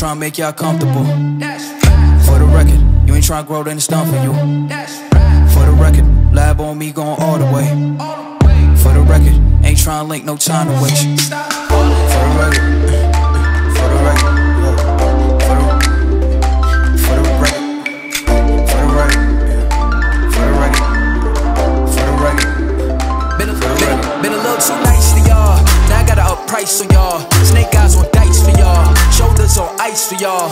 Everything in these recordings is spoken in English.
tryna make y'all comfortable. For the record, you ain't tryna grow, then it's done for you. For the record, lab on me going all the way. For the record, ain't tryna link, no time to waste. For the record, for the record, for the, for the for the record, yeah. for the for the record. Been a, been, been a little too nice to y'all. Now I gotta up price on y'all. Y'all.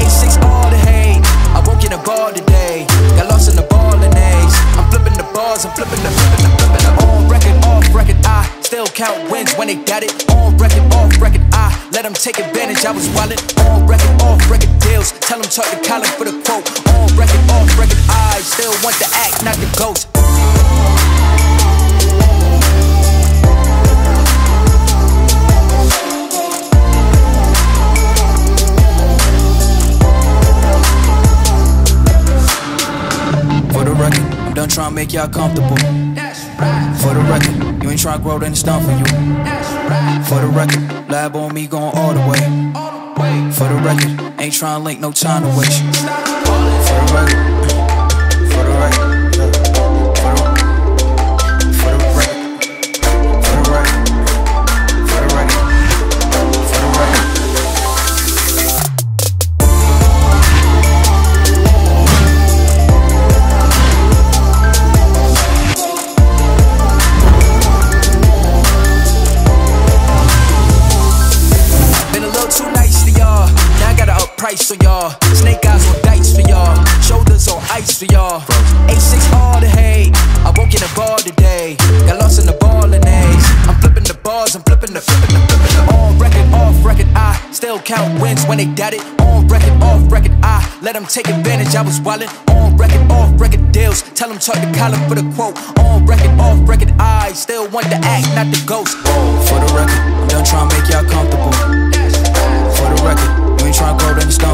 A6 all the hate. I woke in a bar today. Got lost in the ball and A's. I'm flipping the bars, I'm flipping the flipping the flipping the on record, off record. I still count wins when they got it. On record, off record. I let them take advantage. I was wildin' on record, off record deals. Tell them talk to Colin for the quote. On record, off record. I still want the act, not the ghost. Make y'all comfortable. For the record, you ain't tryna grow, then it's done for you. For the record, lab on me going all the way. For the record, ain't tryna link, no time to waste. For the record, for the record, price on y'all. Snake eyes on dice for y'all. Shoulders on ice for y'all. A6 all the hate. I woke in a bar today. Got lost in the ball and A's. I'm flipping the bars, I'm flipping the flipping the flipping the on record, off record. I still count wins when they got it. On record, off record. I let them take advantage. I was wildin' on record, off record deals. Tell them talk to Colin for the quote. On record, off record. I still want the act, not the ghost. For the record, I'm done tryna make y'all comfortable. For the record, you ain't tryna the then